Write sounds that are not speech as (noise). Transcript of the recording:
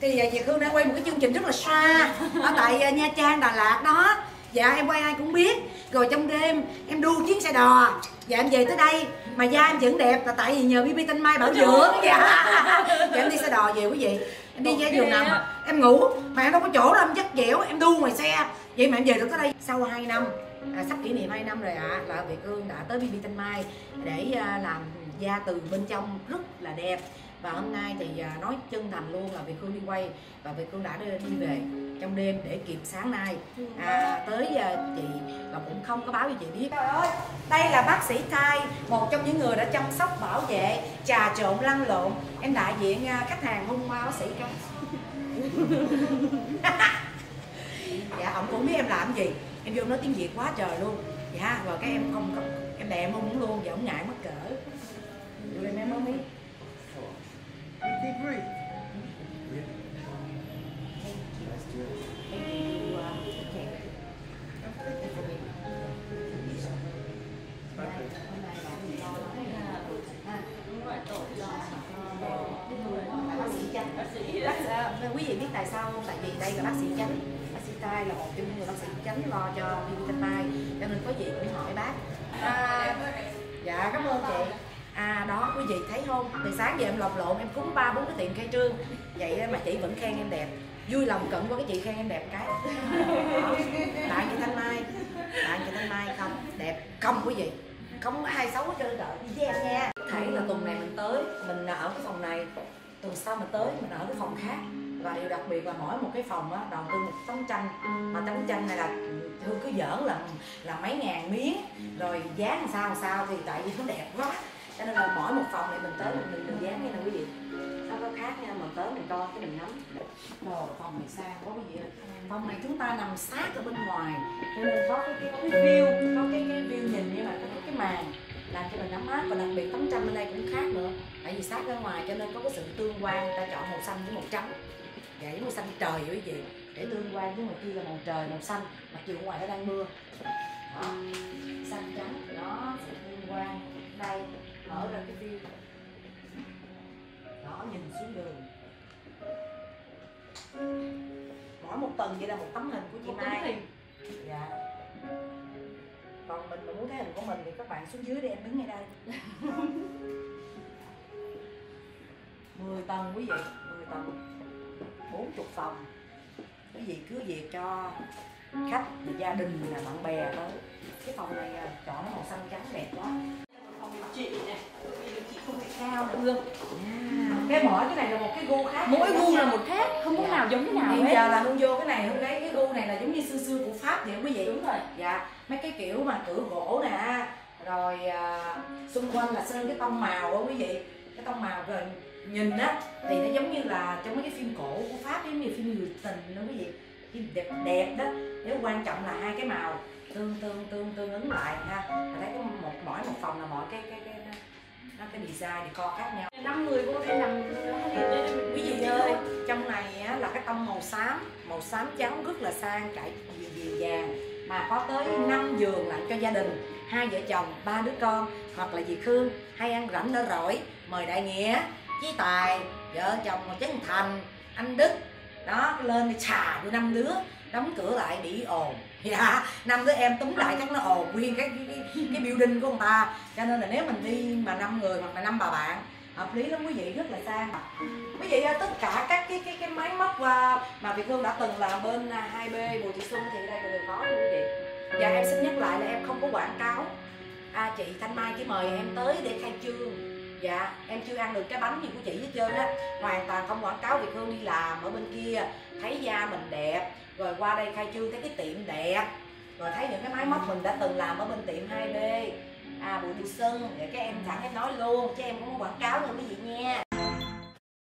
thì à, Việt Hương đã quay một cái chương trình rất là xa ở tại à, Nha Trang Đà Lạt đó. Dạ em quay ai cũng biết. Rồi trong đêm em đu chuyến xe đò. Dạ em về tới đây mà da em vẫn đẹp là tại vì nhờ BB Tinh Mai bảo dưỡng. Dạ. Dạ em đi xe đò về quý vị. Em đi ra giường nằm em ngủ mà em đâu có chỗ đâu em dắt dẻo em đu ngoài xe. Vậy mà em về được tới đây sau 2 năm à, sắp kỷ niệm 2 năm rồi ạ à, là Việt Hương đã tới BB Tinh Mai để à, làm da từ bên trong rất là đẹp và hôm nay thì à, nói chân thành luôn là Việt Hương đi quay và Việt Hương đã đi, về trong đêm để kịp sáng nay. À, tới à, chị và cũng không có báo cho chị biết. Trời ơi, đây là bác sĩ thai một trong những người đã chăm sóc bảo vệ trà trộn lăn lộn. Em đại diện à, khách hàng hôm qua bác sĩ cho. (laughs) Dạ ông cũng biết em làm gì. Em vô nói tiếng việt quá trời luôn. Dạ rồi cái em không, không em đè em không muốn luôn và ông ngại mắc cỡ. Đây em mới biết Deep breathe. quý vị biết tại sao không? Tại vì đây là bác sĩ chánh Bác sĩ Tai là một trong những người bác sĩ chánh lo cho Vivi Tai Cho nên có gì cũng hỏi bác à, Dạ cảm ơn chị À đó quý vị thấy không? Từ sáng giờ em lọc lộn em cúng ba bốn cái tiệm khai trương. Vậy mà chị vẫn khen em đẹp. Vui lòng cận qua cái chị khen em đẹp cái. (laughs) Bạn chị Thanh Mai. Bạn chị Thanh Mai không? Đẹp không quý vị? Không có ai xấu hết trơn đợi đi với em nha. Thể là tuần này mình tới mình ở cái phòng này. Tuần sau mình tới mình ở cái phòng khác. Và điều đặc biệt là mỗi một cái phòng á đầu tư một tấm tranh. Mà tấm tranh này là hương cứ giỡn là là mấy ngàn miếng. Rồi dán làm sao làm sao thì tại vì nó đẹp quá cho nên là mỗi một phòng này mình tới mình mình, mình dán như này quý vị. Nó có khác nha mình tới mình coi cái mình ngắm. Rồi phòng này sang quá quý vị phòng này chúng ta nằm sát ở bên ngoài cho nên có cái cái, cái view có cái cái view nhìn như là có cái màn làm cho mình ngắm mát. Và đặc biệt tấm tranh bên đây cũng khác nữa tại vì sát ở ngoài cho nên có cái sự tương quan. Ta chọn màu xanh với màu trắng dạ với màu xanh trời quý vị để tương quan với màu kia là màu trời màu xanh mặc dù ngoài nó đang mưa. Đó. xanh mỗi một tầng vậy là một tấm hình của chị Mai. dạ. Còn mình mà muốn thấy hình của mình thì các bạn xuống dưới đi em đứng ngay đây. (laughs) 10 tầng quý vị 10 tầng. 40 phòng. Quý vị cứ việc cho khách gia đình là bạn bè tới. Cái phòng này à, chọn màu xanh trắng đẹp quá. Phòng điều trị này điều trị không phải cao nữa. Hương cái mỗi cái này là một cái gu khác. Mỗi gu là một khác không có nào giống cái nào bây giờ là hương vô cái này hương thấy cái gu này là giống như xưa xưa của pháp vậy quý vị đúng rồi. Dạ. Mấy cái kiểu mà cửa gỗ nè rồi à, xung quanh là sơn cái tông màu á quý vị. Cái tông màu rồi nhìn á thì nó giống như là trong mấy cái phim cổ của pháp giống như phim người tình đó quý vị. Phim đẹp đẹp đó. Nếu quan trọng là hai cái màu tương tương tương tương ứng lại ha. Thấy có một mỗi một phòng là mỗi cái cái design thì co khác nhau. Năm người vô đây nằm quý vị ơi trong này á, là cái tông màu xám. Màu xám trắng rất là sang trải dìu vàng mà có tới 5 giường làm cho gia đình. Hai vợ chồng ba đứa con hoặc là dì Khương. Hay ăn rảnh ở rỗi mời đại nghĩa chí tài vợ chồng Trấn Thành anh Đức. Đó lên đi xà vô năm đứa đóng cửa lại bị ồn. (laughs) Dạ năm đứa em túm lại chắc nó ồn nguyên cái cái, cái, cái building của người ta. Cho nên là nếu mình đi mà năm người hoặc là năm bà bạn hợp lý lắm quý vị rất là sang. Quý vị ơi, tất cả các cái cái cái máy móc à, mà Việt Hương đã từng làm bên à, 2B Bùi Thị Xuân thì đây là đều có luôn quý vị và em xin nhắc lại là em không có quảng cáo. À, chị Thanh Mai chỉ mời em tới để khai trương. Dạ em chưa ăn được cái bánh gì của chị hết trơn á. Hoàn toàn không quảng cáo Việt Hương đi làm ở bên kia. Thấy da mình đẹp rồi qua đây khai trương thấy cái tiệm đẹp. Rồi thấy những cái máy móc mình đã từng làm ở bên tiệm 2B à bụi Thị Xuân để các em chẳng em nói luôn, chứ em cũng quảng cáo nữa quý vị nha.